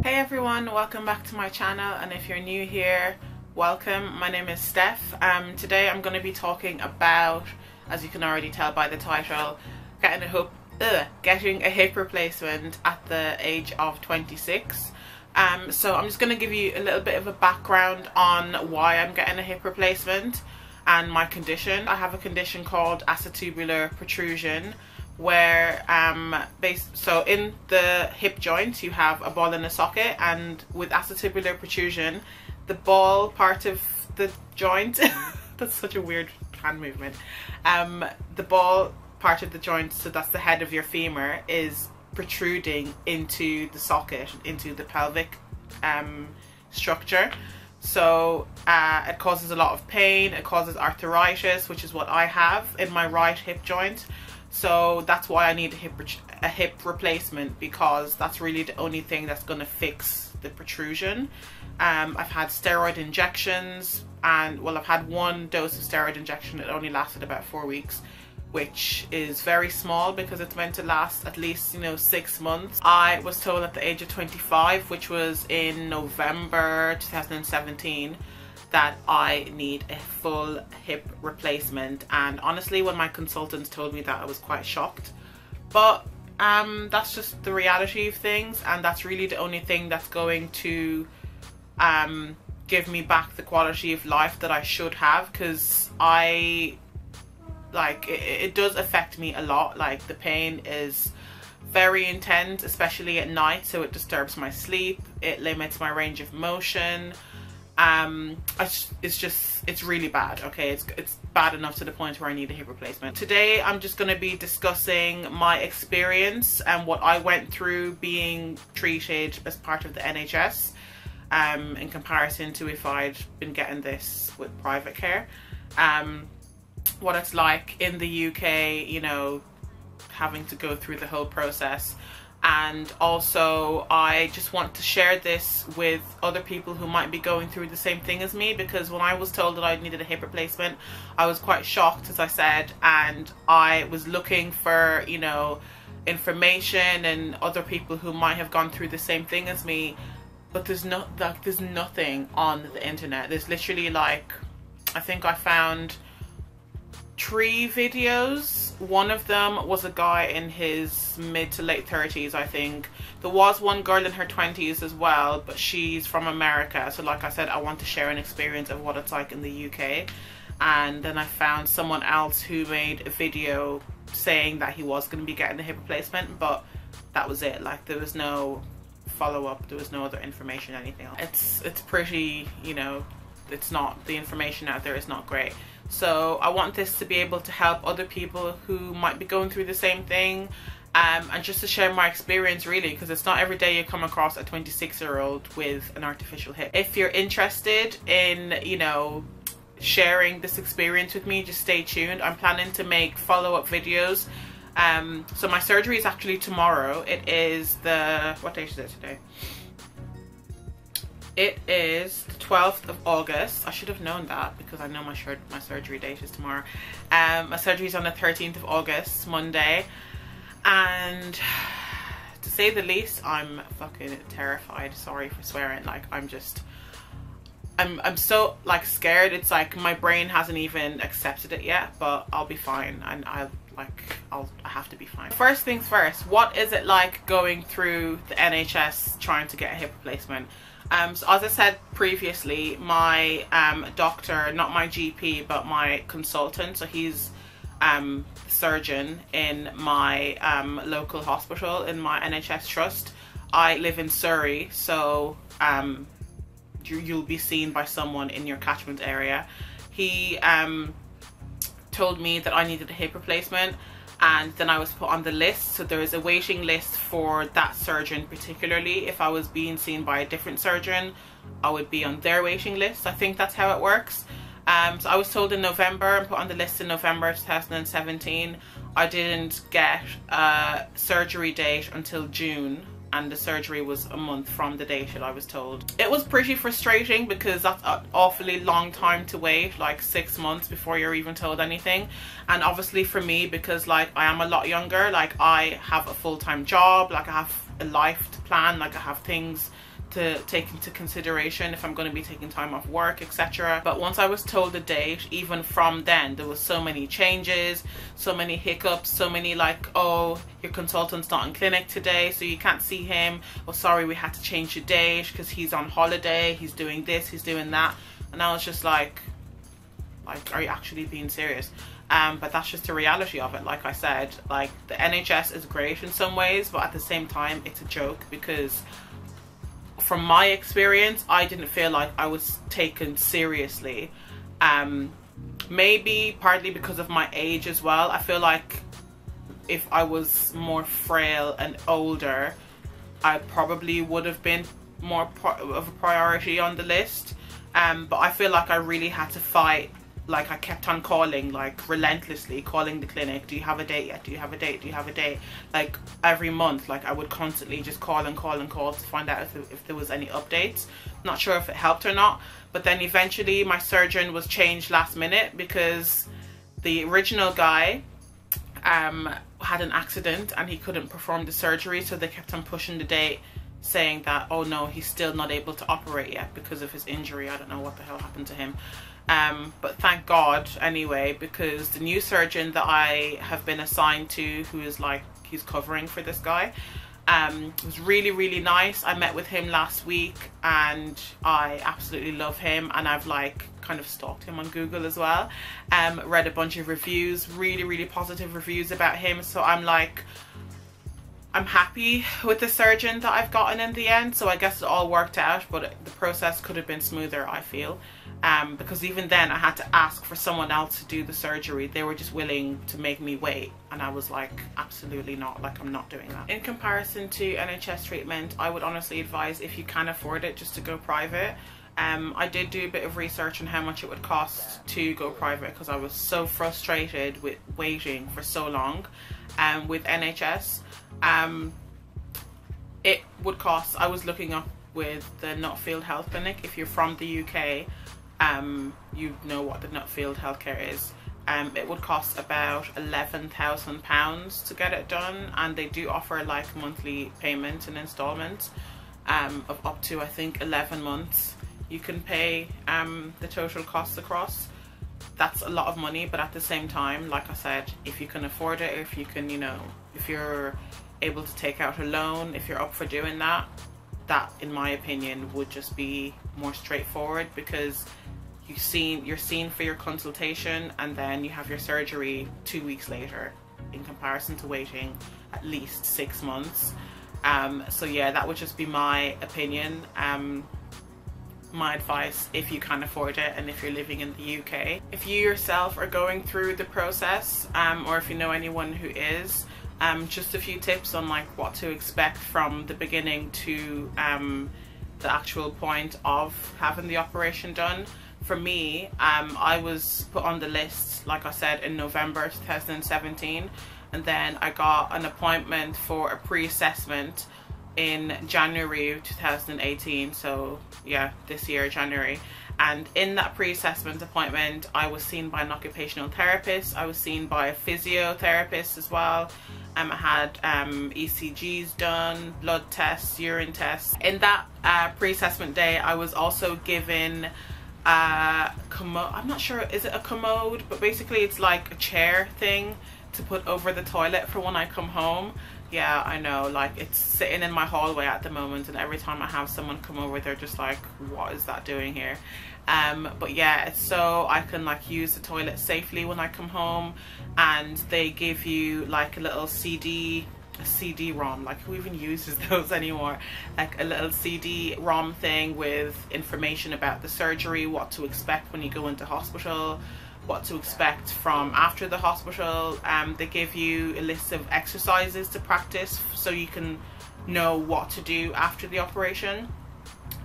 Hey everyone, welcome back to my channel and if you're new here, welcome. My name is Steph. Um, today I'm going to be talking about, as you can already tell by the title, getting a hip, ugh, getting a hip replacement at the age of 26. Um, so I'm just going to give you a little bit of a background on why I'm getting a hip replacement and my condition. I have a condition called acetabular protrusion where um base so in the hip joint you have a ball and a socket and with acetabular protrusion the ball part of the joint that's such a weird hand movement um the ball part of the joint so that's the head of your femur is protruding into the socket into the pelvic um structure. So uh, it causes a lot of pain it causes arthritis which is what I have in my right hip joint so that's why I need a hip, a hip replacement because that's really the only thing that's going to fix the protrusion. Um, I've had steroid injections and well I've had one dose of steroid injection it only lasted about four weeks which is very small because it's meant to last at least you know six months I was told at the age of 25 which was in November 2017 that I need a full hip replacement. And honestly when my consultants told me that I was quite shocked. But um, that's just the reality of things. And that's really the only thing that's going to um, give me back the quality of life that I should have. Because I like it, it does affect me a lot. Like the pain is very intense especially at night. So it disturbs my sleep. It limits my range of motion um it's just it's really bad okay? It's it's bad enough to the point where I need a hip replacement. Today I'm just going to be discussing my experience and what I went through being treated as part of the NHS um in comparison to if I'd been getting this with private care. Um what it's like in the UK you know having to go through the whole process and also I just want to share this with other people who might be going through the same thing as me because when I was told that I needed a hip replacement I was quite shocked as I said. And I was looking for you know information and other people who might have gone through the same thing as me. But there's not like there's nothing on the internet. There's literally like I think I found three videos one of them was a guy in his mid to late 30s, I think. There was one girl in her 20s as well, but she's from America. So like I said, I want to share an experience of what it's like in the UK. And then I found someone else who made a video saying that he was going to be getting a hip replacement, but that was it. Like there was no follow-up, there was no other information, anything else. It's, it's pretty, you know, it's not, the information out there is not great. So I want this to be able to help other people who might be going through the same thing um, and just to share my experience really because it's not every day you come across a 26 year old with an artificial hip. If you're interested in, you know, sharing this experience with me, just stay tuned. I'm planning to make follow-up videos. Um, so my surgery is actually tomorrow. It is the, what day is it today? It is 12th of August. I should have known that because I know my, my surgery date is tomorrow. Um, my surgery is on the 13th of August, Monday. And to say the least, I'm fucking terrified. Sorry for swearing. Like, I'm just... I'm, I'm so like scared it's like my brain hasn't even accepted it yet but I'll be fine and I'll like I'll I have to be fine first things first what is it like going through the NHS trying to get a hip replacement um, so as I said previously, my um, doctor, not my GP, but my consultant, so he's um, surgeon in my um, local hospital, in my NHS trust. I live in Surrey, so um, you, you'll be seen by someone in your catchment area. He um, told me that I needed a hip replacement and then I was put on the list. So there is a waiting list for that surgeon particularly. If I was being seen by a different surgeon I would be on their waiting list. I think that's how it works. Um, so I was told in November and put on the list in November 2017 I didn't get a surgery date until June and the surgery was a month from the date that I was told. It was pretty frustrating because that's an awfully long time to wait, like six months before you're even told anything. And obviously for me, because like I am a lot younger, like I have a full-time job, like I have a life to plan, like I have things to take into consideration if I'm going to be taking time off work etc but once I was told the date even from then there was so many changes so many hiccups so many like oh your consultant's not in clinic today so you can't see him. Oh sorry we had to change the date because he's on holiday he's doing this he's doing that. And I was just like like are you actually being serious? Um, but that's just the reality of it. Like I said like the NHS is great in some ways but at the same time it's a joke because from my experience, I didn't feel like I was taken seriously. Um, maybe partly because of my age as well. I feel like if I was more frail and older, I probably would have been more of a priority on the list. Um, but I feel like I really had to fight like I kept on calling like relentlessly calling the clinic do you have a date yet? Do you have a date? Do you have a date? Like every month like I would constantly just call and call and call to find out if, if there was any updates. Not sure if it helped or not but then eventually my surgeon was changed last minute because the original guy um, had an accident and he couldn't perform the surgery so they kept on pushing the date saying that oh no he's still not able to operate yet because of his injury I don't know what the hell happened to him um, but thank God anyway, because the new surgeon that I have been assigned to, who is like, he's covering for this guy, um, was really, really nice. I met with him last week and I absolutely love him and I've like kind of stalked him on Google as well. Um, read a bunch of reviews, really, really positive reviews about him. So I'm like, I'm happy with the surgeon that I've gotten in the end. So I guess it all worked out, but the process could have been smoother, I feel um, because even then I had to ask for someone else to do the surgery. They were just willing to make me wait and I was like, absolutely not, like I'm not doing that. In comparison to NHS treatment, I would honestly advise if you can afford it just to go private. Um, I did do a bit of research on how much it would cost to go private because I was so frustrated with waiting for so long um, with NHS. Um, it would cost, I was looking up with the Nuffield Health Clinic if you're from the UK um, you know what the Nuffield healthcare is. Um, it would cost about £11,000 to get it done and they do offer like monthly payment and installments um, of up to I think 11 months. You can pay um, the total costs across. That's a lot of money but at the same time like I said if you can afford it if you can you know if you're able to take out a loan if you're up for doing that that in my opinion would just be more straightforward because you seen you're seen for your consultation and then you have your surgery two weeks later in comparison to waiting at least six months. Um, so yeah that would just be my opinion. Um, my advice if you can afford it and if you're living in the UK if you yourself are going through the process um, or if you know anyone who is um, just a few tips on like what to expect from the beginning to um, the actual point of having the operation done for me, um, I was put on the list, like I said, in November 2017. And then I got an appointment for a pre-assessment in January 2018. So yeah, this year, January. And in that pre-assessment appointment, I was seen by an occupational therapist. I was seen by a physiotherapist as well. I had um, ECGs done, blood tests, urine tests. In that uh, pre-assessment day, I was also given uh, commode. I'm not sure, is it a commode? But basically it's like a chair thing to put over the toilet for when I come home. Yeah, I know, like it's sitting in my hallway at the moment and every time I have someone come over, they're just like, what is that doing here? Um, but yeah, so I can like use the toilet safely when I come home and they give you like a little CD CD-ROM, like who even uses those anymore? Like a little CD-ROM thing with information about the surgery, what to expect when you go into hospital, what to expect from after the hospital. Um, they give you a list of exercises to practice so you can know what to do after the operation.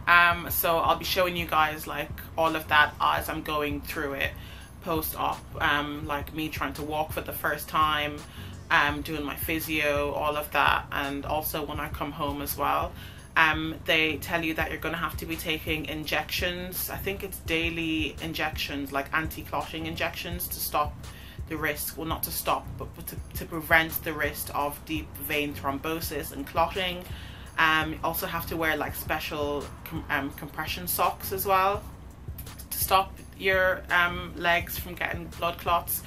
Um, so I'll be showing you guys like all of that as I'm going through it post-op, um, like me trying to walk for the first time, um, doing my physio, all of that, and also when I come home as well. Um, they tell you that you're going to have to be taking injections. I think it's daily injections, like anti-clotting injections to stop the risk, well not to stop, but to, to prevent the risk of deep vein thrombosis and clotting. Um, you also have to wear like special com um, compression socks as well to stop your um, legs from getting blood clots.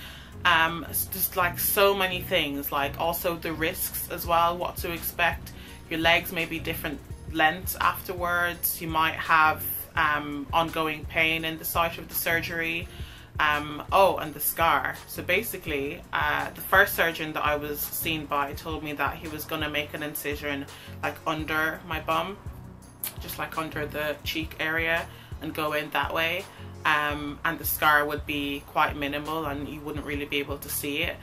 Um, just like so many things, like also the risks as well, what to expect. Your legs may be different lengths afterwards. You might have um, ongoing pain in the site of the surgery. Um, oh, and the scar. So basically, uh, the first surgeon that I was seen by told me that he was going to make an incision like under my bum, just like under the cheek area and go in that way. Um, and the scar would be quite minimal and you wouldn't really be able to see it.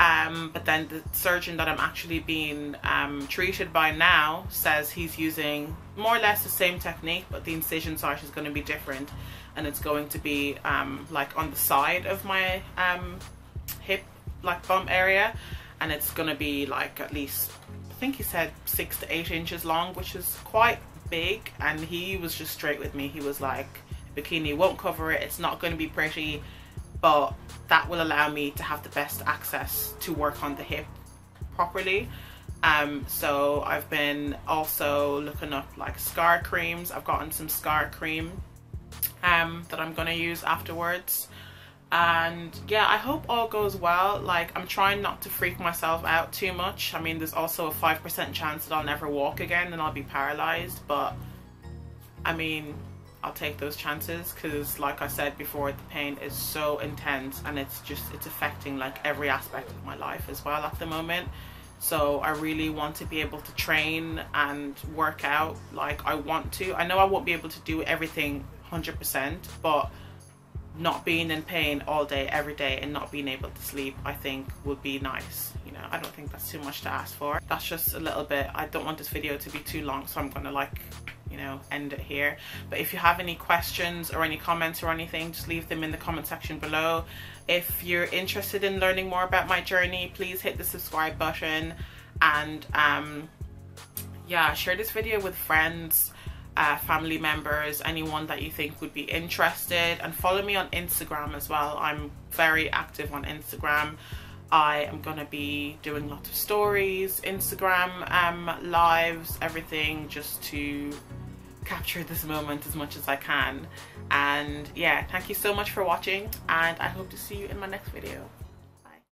Um, but then the surgeon that I'm actually being um, treated by now says he's using more or less the same technique, but the incision site is going to be different and it's going to be um, like on the side of my um, hip like bump area. And it's going to be like at least I think he said six to eight inches long which is quite big. And he was just straight with me. He was like bikini won't cover it. It's not going to be pretty. But that will allow me to have the best access to work on the hip properly. Um, so I've been also looking up like scar creams. I've gotten some scar cream um, that I'm gonna use afterwards. And yeah I hope all goes well. Like I'm trying not to freak myself out too much. I mean there's also a 5% chance that I'll never walk again and I'll be paralyzed but I mean I'll take those chances because like I said before the pain is so intense and it's just it's affecting like every aspect of my life as well at the moment. So I really want to be able to train and work out like I want to. I know I won't be able to do everything 100% but not being in pain all day every day and not being able to sleep I think would be nice you know? I don't think that's too much to ask for. That's just a little bit. I don't want this video to be too long so I'm gonna like you know end it here but if you have any questions or any comments or anything just leave them in the comment section below if you're interested in learning more about my journey please hit the subscribe button and um yeah share this video with friends uh, family members, anyone that you think would be interested and follow me on Instagram as well. I'm very active on Instagram. I am going to be doing lots of stories, Instagram um, lives, everything just to capture this moment as much as I can. And yeah, thank you so much for watching and I hope to see you in my next video.